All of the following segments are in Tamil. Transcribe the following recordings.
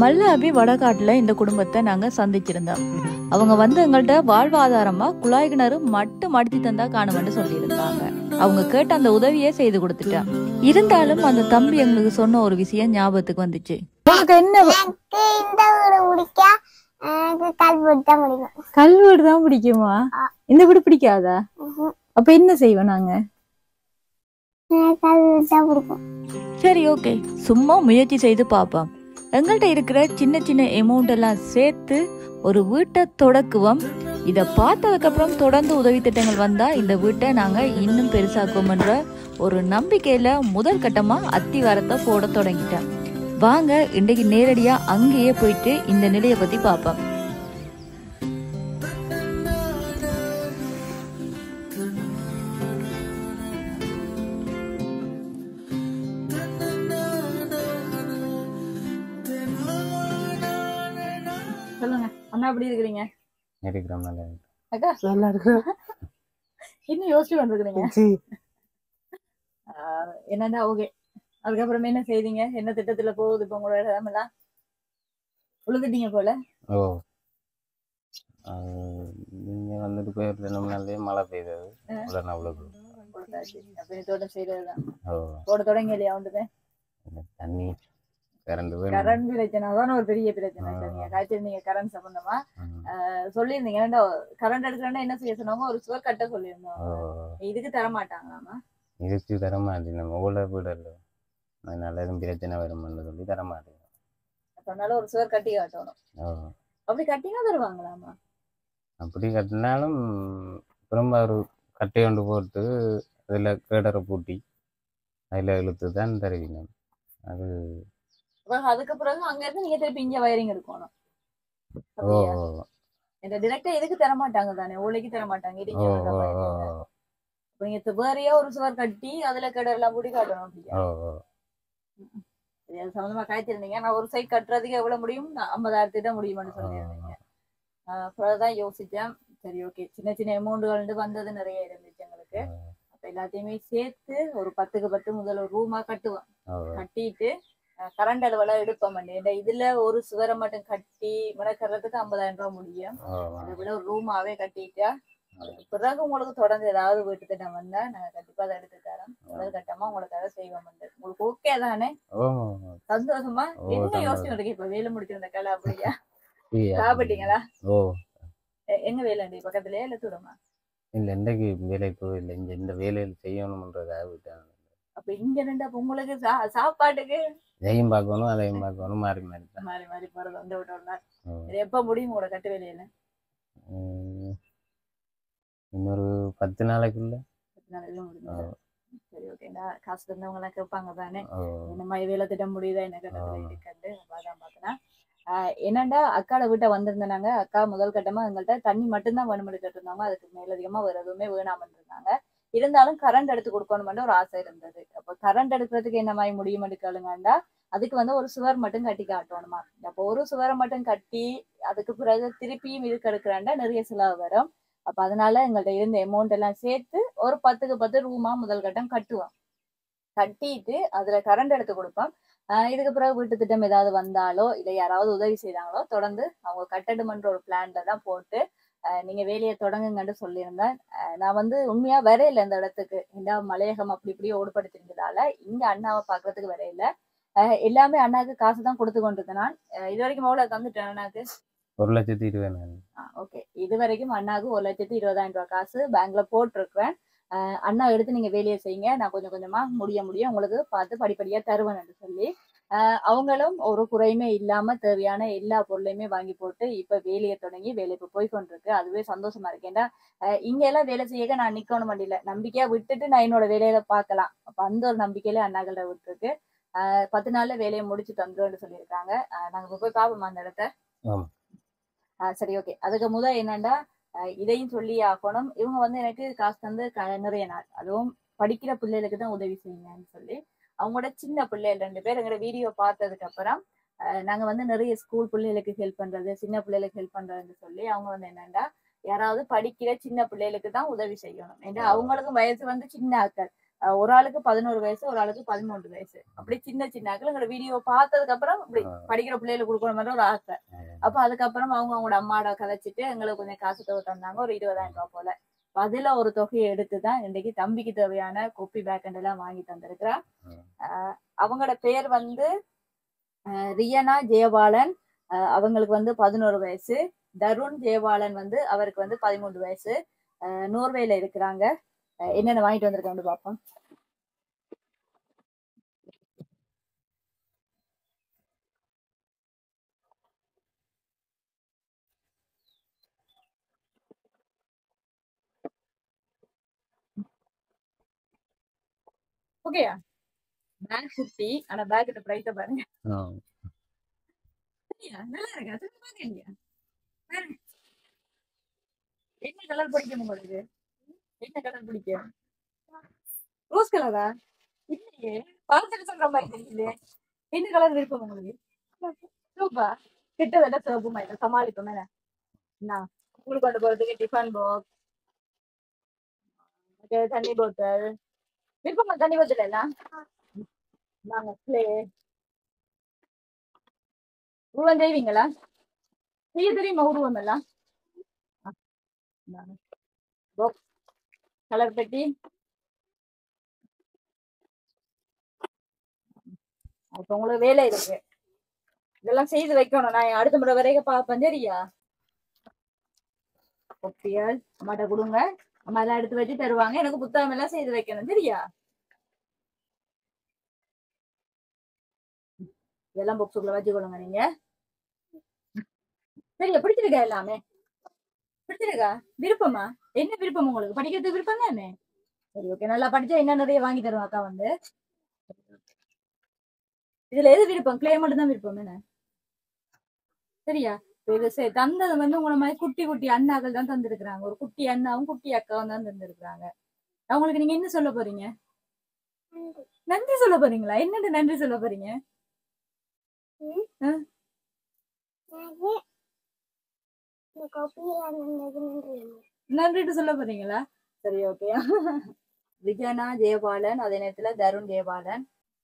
மல்லாபி வடகாட்டுல இந்த குடும்பத்தை நாங்க சந்திச்சிருந்தோம். அவங்க வந்து எங்கள்கிட்ட வாழ்வாதாரமா குழாய் கிணறு மட்டும் மடித்து தந்தா காணுமென்னு சொல்லியிருந்தாங்க. அவங்க கேட்ட அந்த உதவியே செய்து கொடுத்துட்டா. இருந்தாலும் அந்த தம்பி எங்களுக்கு சொன்ன ஒரு விஷயம் ஞாபகத்துக்கு வந்துச்சு. என்ன தான் பிடிக்கும். கல்வீடு தான் பிடிக்குமா? இந்த வீடு பிடிக்காதா. அப்ப என்ன செய்வோம் நாங்க? சரி ஓகே. சும்மா முயற்சி செய்து பார்ப்போம். எங்கள்கிட்ட இருக்கிற சின்ன சின்ன அமௌண்ட் எல்லாம் சேர்த்து ஒரு வீட்டை தொடக்குவோம். இதை பார்த்ததுக்கப்புறம் தொடர்ந்து உதவி திட்டங்கள் வந்தால் இந்த வீட்டை நாங்கள் இன்னும் பெருசாக்குவோம்ன்ற ஒரு நம்பிக்கையில் முதல் கட்டமாக அத்திவாரத்தை போட தொடங்கிட்டேன் வாங்க இன்றைக்கு நேரடியாக அங்கேயே போயிட்டு இந்த நிலையை பற்றி பார்ப்போம். இருக்கிறோம் நல்லா. அக்கா. நல்லா இருக்கு? இன்னும் யோசிச்சு வந்துருக்கீங்க சி, என்னடா ஓகே. அதுக்கப்புறமே என்ன செய்தீங்க? என்ன திட்டத்துல போகுது? இப்ப உங்களோட இடமெல்லாம் உழுதுட்டீங்க போல. ஓ. நீங்க வந்துட்டு போயிருந்த நாளே மழை பெய்தது. உடனே அவ்வளவு தோட்டம் செய்யறதுதான். ஓ. போட தொடங்க இல்லையா வந்துட்டு? இந்த தண்ணி கரண்ட் பிரச்சனை அதான் ஒரு பெரிய பிரச்சனை ஆ. நீங்க காய்ச்சிருந்தீங்க கரண்ட் சம்பந்தமா சொல்லியிருந்தீங்க. கரண்ட் எடுக்கிறேன்னா என்ன செய்ய சொன்னாங்க? ஒரு சுவர் கட்ட சொல்லியிருந்தோம் இதுக்கு தர மாட்டாங்களாமா இதுக்கு தர மாட்டேன் நம்ம ஊழ வீடல்ல அதனால எதுவும் பிரச்சனை வரும்னு சொல்லி தர மாட்டேன் அதனால ஒரு சுவர் கட்டி காட்டணும். அப்படி கட்டினா தருவாங்களாமா? அப்படி கட்டினாலும் திரும்ப ஒரு கட்டை கொண்டு போட்டு அதில் கேடரை பூட்டி அதில் இழுத்து தான் தருவீங்க அது அதுக்கு பிறகு அங்க இருந்து நீங்க திருப்பி இங்க வயரிங் இருக்கணும் இந்த டிரெக்டா எதுக்கு தர மாட்டாங்க தானே ஊழைக்கு தர மாட்டாங்க நீங்க வேறையா ஒரு சுவர் கட்டி அதுல கடெல்லாம் மூடி காட்டணும் அப்படியா? சம்பந்தமா காய்ச்சிருந்தீங்க நான் ஒரு சைட் கட்டுறதுக்கு எவ்வளவு முடியும்? நான் ஐம்பதாயிரத்துக்கு தான் முடியுமான்னு சொல்லியிருந்தீங்க. அப்புறம் யோசிச்சேன். சரி ஓகே சின்ன சின்ன அமௌண்ட்கள் வந்தது நிறைய இருந்துச்சு எங்களுக்கு. அப்ப எல்லாத்தையுமே சேர்த்து ஒரு பத்துக்கு பத்து முதல்ல ரூமா கட்டுவோம். ஓ கட்டிட்டு கரண்ட் அளவெல்லாம் எடுப்போம் ஏன்னா இதுல ஒரு சுவரை மட்டும் கட்டி முடக்கிறதுக்கு ஐம்பதாயிரம் ரூபாய் முடியும். அதை விட ஒரு ரூமாவே கட்டிட்டா பிறகு உங்களுக்கு தொடர்ந்து ஏதாவது வீட்டு திட்டம் வந்தா நாங்க கண்டிப்பா அதை எடுத்து தரோம் முதல் கட்டமா உங்களுக்கு அதை செய்வோம் உங்களுக்கு ஓகே தானே? சந்தோஷமா? என்ன. யோசனை இருக்கு? இப்ப வேலை முடிச்சிருந்த கலை அப்படியா? சாப்பிட்டீங்களா? எங்க வேலைண்டி பக்கத்துலயே இல்ல தூரமா? இல்லை இன்றைக்கு வேலைக்கு இங்கே இந்த வேலையில் செய்யணுன்றதாக விட்டேன் அப்ப இங்க ரெண்டு அப்ப உங்களுக்கு சா- சாப்பாட்டுக்கு? இதையும் பார்க்கணும் அதையும் பார்க்கணும் மாறி மாறி தான். மாறி மாறி போறது வந்து விட்டு ஒரு நாள் ஓ. இது எப்ப முடியும் உங்களோட கட்டு வேலையில? இன்னொரு பத்து நாளைக்குள்ள? பத்து நாளைக்குள்ள முடிஞ்சிடும் சரி ஓகேடா காசு தந்தவங்க எல்லாம் கேட்பாங்க தானே? இந்த மாதிரி வேலை திட்டம் முடியுதா? என்ன கட்டத்துல இருக்காண்டு அதான் பார்த்தேன் என்னண்டா அக்காட வீட்டை வந்திருந்தாங்க அக்கா முதல் கட்டமா எங்கள்கிட்ட தண்ணி மட்டும்தான் வேணும்னு கேட்டிருந்தாங்க. அதுக்கு மேலதிகமா வேற எதுவுமே வேணாமன்னு இருந்தாங்க. இருந்தாலும் கரண்ட் எடுத்து கொடுக்கணும்னு ஒரு ஆசை இருந்தது. அப்போ கரண்ட் எடுக்கிறதுக்கு என்ன மாதிரி முடியும் எடுக்கலுங்கண்டா அதுக்கு வந்து ஒரு சுவர் மட்டும் கட்டி காட்டணுமா? அப்போ ஒரு சுவரை மட்டும் கட்டி அதுக்கு பிறகு திருப்பியும் இதுக்கு எடுக்கிறாண்டா நிறைய செலவு வரும். அப்ப அதனால எங்கள்கிட்ட இருந்த அமௌண்ட் எல்லாம் சேர்த்து ஒரு பத்துக்கு பத்து ரூமா முதல் கட்டம் கட்டுவோம். கட்டிட்டு அதுல கரண்ட் எடுத்து கொடுப்போம். இதுக்கு பிறகு வீட்டு திட்டம் ஏதாவது வந்தாலோ இல்லை யாராவது உதவி செய்தாங்களோ தொடர்ந்து அவங்க கட்டணுமன்ற ஒரு பிளான்ல தான் போட்டு நீங்க வேலையை தொடங்குங்கன்னு சொல்லியிருந்தேன். நான் வந்து உண்மையா வரையில இந்த இடத்துக்கு. இந்த மலையகம் அப்படி இப்படி ஓடுபடுத்திருந்ததால இங்க அண்ணாவை பாக்குறதுக்கு வரையில. எல்லாமே அண்ணாக்கு காசு தான் கொடுத்து கொண்டிருந்தேன் நான் இது வரைக்கும் எவ்வளவு தந்துட்டேன் அண்ணாக்கு? ஒரு லட்சத்தி இருபதாயிரம் ஓகே. இது வரைக்கும் அண்ணாக்கு ஒரு லட்சத்தி இருபதாயிரம் ரூபாய் காசு பேங்க்ல போட்டிருக்கிறேன். அண்ணா எடுத்து நீங்க வேலையை செய்யுங்க. நான் கொஞ்சம் கொஞ்சமா முடிய முடியும் உங்களுக்கு பார்த்து படிப்படியா தருவேன்னு சொல்லி. ஆஹ் அவங்களும் ஒரு குறையுமே இல்லாம தேவையான எல்லா பொருளையுமே வாங்கி போட்டு இப்ப வேலையை தொடங்கி வேலை இப்ப போய் கொண்டிருக்கு. அதுவே சந்தோஷமா இருக்கு. ஏன்னா இங்க எல்லாம் வேலை செய்ய நான் நிக்கணும் முடியல நம்பிக்கையா விட்டுட்டு நான் என்னோட வேலையில பார்க்கலாம். அப்ப அந்த ஒரு நம்பிக்கையில அண்ணாக்களை விட்டுருக்கு. ஆஹ் பத்து நாள்ல வேலையை முடிச்சு தந்துருவேன்னு சொல்லியிருக்காங்க. நாங்க போய் பார்ப்போமா அந்த இடத்த? சரி ஓகே. அதுக்கு முத என்னண்டா ஆஹ் இதையும் சொல்லி ஆகணும். இவங்க வந்து எனக்கு காசு தந்து நிறைய நாள். அதுவும் படிக்கிற பிள்ளைகளுக்கு தான் உதவி செய்யுங்கன்னு சொல்லி அவங்களோட சின்ன பிள்ளைகள் ரெண்டு பேர் எங்களோட வீடியோ பார்த்ததுக்கு அப்புறம் நாங்க வந்து நிறைய ஸ்கூல் பிள்ளைகளுக்கு ஹெல்ப் பண்றது சின்ன பிள்ளைகளுக்கு ஹெல்ப் பண்றதுன்னு சொல்லி அவங்க வந்து என்னண்டா யாராவது படிக்கிற சின்ன பிள்ளைகளுக்கு தான் உதவி செய்யணும். ஏன்னா அவங்களுக்கும் வயசு வந்து சின்ன ஆட்கள். அஹ் ஒரு ஆளுக்கு பதினோரு வயசு ஒரு ஆளுக்கு பதிமூன்று வயசு. அப்படி சின்ன சின்ன ஆக்கள் எங்களோட வீடியோ பார்த்ததுக்கு அப்புறம் இப்படி ஆ. படிக்கிற பிள்ளைகளுக்கு கொடுக்கணும் மாதிரி ஒரு ஆசை. அப்ப அதுக்கப்புறம் அவங்க அவங்களோட அம்மாட கதைச்சிட்டு எங்களுக்கு கொஞ்சம் காசு தொகை தந்தாங்க ஒரு இருபதாயிரம் ரூபாய் போல. அப்ப அதுல ஒரு தொகையை எடுத்து தான் இன்னைக்கு தம்பிக்கு தேவையான கொப்பி பேக்கண்ட் எல்லாம் வாங்கி தந்திருக்கிறா. அவங்களோட பேர் வந்து ரியனா ஜெயபாலன். அவங்களுக்கு வந்து பதினோரு வயசு. தருண் ஜெயபாலன் வந்து அவருக்கு வந்து பதிமூன்று வயசு. நோர்வேல இருக்கிறாங்க. என்னென்ன வாங்கிட்டு வந்திருக்காங்க பார்ப்போம் ஓகேயா? பேக் ஃபிஃப்டி ஆனா பேக்கோட பிரைஸ பாருங்க? நல்லா இருக்கா? பாருங்க. என்ன கலர் பிடிக்கும் உங்களுக்கு? என்ன கலர் பிடிக்கும்? ரோஸ் கலரா இல்லையே. பார்த்துட்டு சொல்ற மாதிரி தெரியல என்ன கலர் விருப்பம் உங்களுக்கு? சூப்பா கிட்ட விட சிவப்பு மாதிரி சமாளிப்போம் என்ன? ஸ்கூல் கொண்டு போறதுக்கு டிஃபன் பாக்ஸ் தண்ணி போத்தல் விருப்பமா தண்ணி போத்தல் எல்லாம்? நாங்க உருவம் செய்வீங்களா செய்ய தெரியுமா உருவம் எல்லாம். கலர் பெட்டி. அப்ப உங்களுக்கு வேலை இருக்கு. இதெல்லாம் செய்து வைக்கணும். நான் அடுத்த முறை வரைக்கும் பார்ப்பேன். சரியா? ஒப்பியல் அம்மாட்ட கொடுங்க. அம்மா எல்லாம் எடுத்து வச்சு தருவாங்க. எனக்கு புத்தகம் எல்லாம் செய்து வைக்கணும். சரியா? இதெல்லாம் புக்ஸுக்குள்ள வச்சுக்கொள்ளுங்க நீங்க. சரியா பிடிச்சிருக்கா எல்லாமே? பிடிச்சிருக்கா? விருப்பமா? என்ன விருப்பம் உங்களுக்கு? படிக்கிறதுக்கு விருப்பம் தானே? சரி ஓகே நல்லா படிச்சா என்ன நிறைய வாங்கி தருவோம் அக்கா வந்து? இதுல எது விருப்பம்? கிளே மட்டும் தான் விருப்பம் என்ன சரியா? இது சரி, தந்தது வந்து உங்களை மாதிரி குட்டி குட்டி அண்ணாக்கள் தான் தந்திருக்கிறாங்க. ஒரு குட்டி அண்ணாவும் குட்டி அக்காவும் தான் தந்திருக்கிறாங்க. அவங்களுக்கு நீங்க என்ன சொல்ல போறீங்க? நன்றி சொல்ல போறீங்களா? என்னன்னு நன்றி சொல்ல போறீங்க எனக்கு இந்த கோப்பியில் இருந்தது நன்றி நன்றிட்டு சொல்ல போறீங்களா? சரி ஓகே விஜயனா ஜெயபாலன் அதே நேரத்துல தருண் ஜெயபாலன்.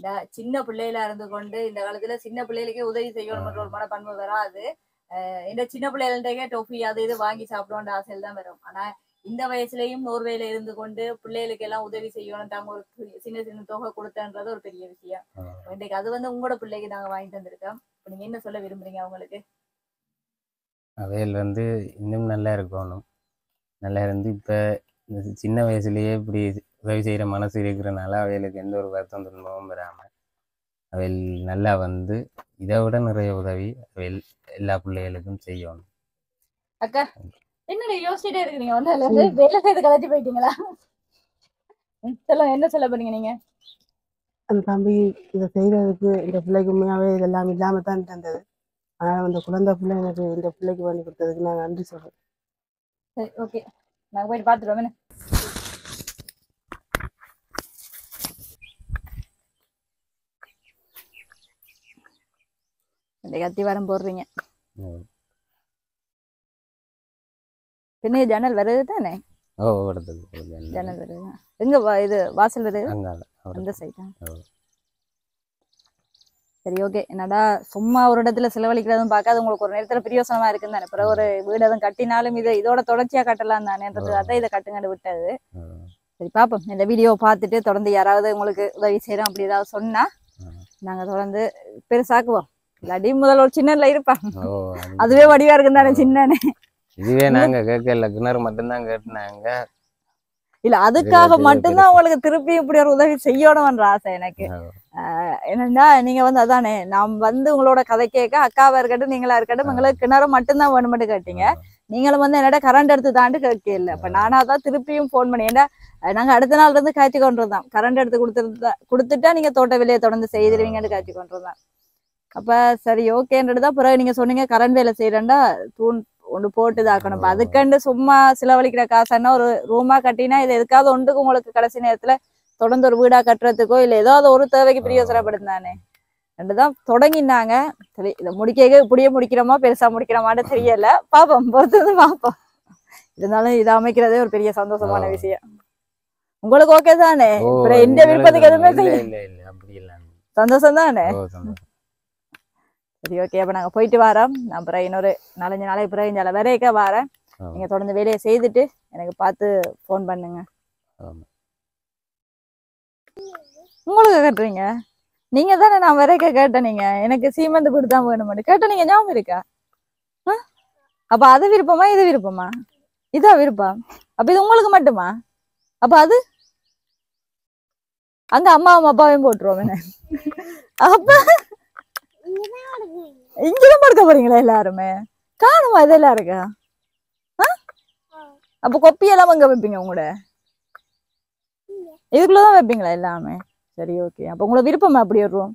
இந்த சின்ன பிள்ளையில இருந்து கொண்டு இந்த காலத்துல சின்ன பிள்ளைகளுக்கே உதவி செய்யணும்ன்ற ஒரு மனப்பண்பு வராது. அஹ் இந்த சின்ன பிள்ளைகள்கிட்டயே டொஃபி அது இது வாங்கி சாப்பிடணுன்ற ஆசையில் தான் வரும். ஆனா இந்த வயசுலயும் நோர்வேல இருந்து கொண்டு பிள்ளைகளுக்கு எல்லாம் உதவி செய்யணும் தாங்க ஒரு சின்ன சின்ன தொகை கொடுத்தன்றது ஒரு பெரிய விஷயம். இன்றைக்கு அது வந்து உங்களோட பிள்ளைக்கு நாங்க வாங்கி தந்திருக்கோம். இப்ப நீங்க என்ன சொல்ல விரும்புறீங்க அவங்களுக்கு? அவையில் வந்து இன்னும் நல்லா இருக்கணும். நல்லா இருந்து இப்போ சின்ன வயசுலயே இப்படி உதவி செய்கிற மனசு இருக்கிறனால அவைகளுக்கு எந்த ஒரு வருத்தம் துன்பமும் வராமல் அவைகள் நல்லா வந்து இதை விட நிறைய உதவி அவைகள் எல்லா பிள்ளைகளுக்கும் செய்யணும். அக்கா என்னடி யோசிச்சுட்டே இருக்கிறீங்க ஒன்றும் இல்லை வேலை செய்து கலட்டி போயிட்டீங்களா? சொல்லுங்க என்ன சொல்ல போறீங்க நீங்க? அந்த தம்பி இதை செய்யறதுக்கு இந்த பிள்ளைக்கு உண்மையாவே இதெல்லாம் இல்லாம தான் தந்தது ஆனால் அந்த குழந்தை பிள்ளை எனக்கு இந்த பிள்ளைக்கு பண்ணி கொடுத்ததுக்கு நான் நன்றி சொல்றேன். சரி ஓகே. நாங்க போயிட்டு பார்த்துருவோம் இந்த கத்திவாரம் போடுறீங்க. ம். பின்ன ஜன்னல் வருது தானே? ஓ இடத்துக்கு ஜன்னல் வருது. எங்க இது வாசல் வருது? அந்த சைடா. சரி ஓகே என்னடா சும்மா ஒரு இடத்துல செலவழிக்கிறதும் பார்க்காது உங்களுக்கு ஒரு நேரத்துல பிரியோசனமா இருக்குன்னு தானே. பிறகு ஒரு வீடு எதுவும் கட்டினாலும் இதை இதோட தொடர்ச்சியா கட்டலாம் ஆ. அதான் இதை கட்டுங்கன்னு விட்டது. சரி பாப்போம். இந்த வீடியோ பார்த்துட்டு தொடர்ந்து யாராவது உங்களுக்கு உதவி செய்யறோம் அப்படி ஏதாவது சொன்னா. நாங்க தொடர்ந்து பெருசாக்குவோம். இல்லாட்டி முதல்ல ஒரு சின்னல இருப்பா. அதுவே வடிவா இருக்கும் தானே சின்னனே. இதுவே நாங்க கேட்கல. கிணறு மட்டும்தான் கேட்டுனாங்க. இல்ல அதுக்காக மட்டும்தான். உங்களுக்கு திருப்பி இப்படி ஒரு உதவி செய்யணும்ன்ற ஆசை எனக்கு. என்னன்னா நீங்க வந்து அதானே நாம் வந்து உங்களோட கதை கேட்க அக்காவா இருக்கட்டும் நீங்களா இருக்கட்டும் எங்களுக்கு கிணறு மட்டும்தான் வேணுமெட்டு கேட்டீங்க. நீங்களும் வந்து என்னடா கரண்ட் எடுத்து தாண்டு கேட்க இல்ல இப்ப நானா தான் திருப்பியும் ஃபோன் பண்ணி ஏன்னா அஹ் நாங்க அடுத்த நாள் இருந்து காய்ச்சி கொண்டிருந்தோம். கரண்ட் எடுத்து கொடுத்துருந்தா கொடுத்துட்டா நீங்க தோட்ட வேலையை தொடர்ந்து செய்திருவீங்கன்னு காய்ச்சி கொண்டிருந்தோம். அப்ப சரி ஓகேன்றது தான் பிறகு நீங்க சொன்னீங்க கரண்ட் வேலை செய்யறேன்டா தூண் ஒன்று போட்டு தாக்கணும் இப்ப அதுக்கண்டு சும்மா செலவழிக்கிற காசுன்னா ஒரு ரூமா கட்டினா இது எதுக்காவது ஒன்றுக்கு உங்களுக்கு கடைசி நேரத்துல தொடர்ந்து ஒரு வீடா கட்டுறதுக்கோ இல்ல ஏதாவது ஒரு தேவைக்கு பிரயோசனப்படும் தானே. ரெண்டுதான் தொடங்கினாங்க. சரி இதை முடிக்க இப்படியே முடிக்கிறோமா பெருசா முடிக்கிறோமான்னு தெரியல. பாப்போம் பொறுத்து வந்து பாப்போம். இருந்தாலும் இதை அமைக்கிறதே ஒரு பெரிய சந்தோஷமான. விஷயம். உங்களுக்கு ஓகே தானே? எந்த விருப்பத்துக்கு எதுவுமே சந்தோஷம் தானே? சரி ஓகே அப்ப நாங்க போயிட்டு வரோம். நான் அப்புறம் இன்னொரு நாலஞ்சு நாளைக்கு பிறகு இந்த வரைக்க வரேன். ஆமா. நீங்க தொடர்ந்து வேலையை செய்துட்டு எனக்கு பார்த்து ஃபோன் பண்ணுங்க. உங்களுக்கு கட்டுறீங்க? நீங்க தானே நான் வரைக்க கேட்டேன் நீங்க. எனக்கு சீமந்து கொடுத்தா வேணும் கேட்ட நீங்க ஞாபகம் இருக்கா? அப்ப அது விருப்பமா இது விருப்பமா? இதா விருப்பம்? அப்ப இது உங்களுக்கு மட்டுமா? அப்ப அது? அங்க அம்மாவும் அப்பாவையும் போட்டுருவோம்? அப்ப இங்கதான் படுக்க போறீங்களா எல்லாருமே? காணுமா இதெல்லாம் இருக்கா? ஆ? அப்ப கொப்பி எல்லாம் அங்க வைப்பீங்க உங்களோட இதுக்குள்ளதான் வைப்பீங்களா எல்லாமே? சரி ஓகே அப்ப உங்களோட விருப்பமா அப்படி ஒரு ரூம்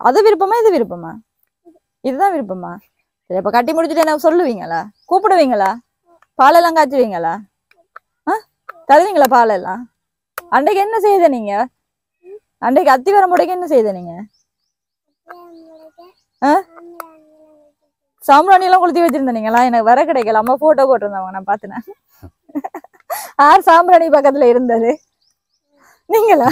அது விருப்பமா இது விருப்பமா? இதுதான் விருப்பமா? சரி அப்ப கட்டி முடிச்சுட்டு என்ன சொல்லுவீங்களா? கூப்பிடுவீங்களா? பாலெல்லாம் காய்ச்சுவீங்களா? ஆ? தருவீங்களா பாலெல்லாம்? அன்றைக்கு என்ன செய்த நீங்க? அன்றைக்கு அத்தி வர முறைக்கு என்ன செய்த நீங்க? சாம்பிராணி எல்லாம் கொளுத்தி வச்சிருந்தீங்களா எனக்கு வர கிடைக்கல அம்மா போட்டோ போட்டிருந்தவங்க நான் பார்த்தேன் ஆர் சாம்பிராணி பக்கத்துல இருந்தது. நீங்களா?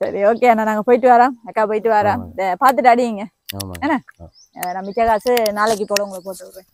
சரி ஓகே அண்ணா. நாங்க போயிட்டு வரோம். அக்கா போயிட்டு வரோம் அடிங்க ஆமாங்க. என்ன? நான் மிச்ச காசு நாளைக்கு போல உங்களுக்கு போட்டு விடுறேன்.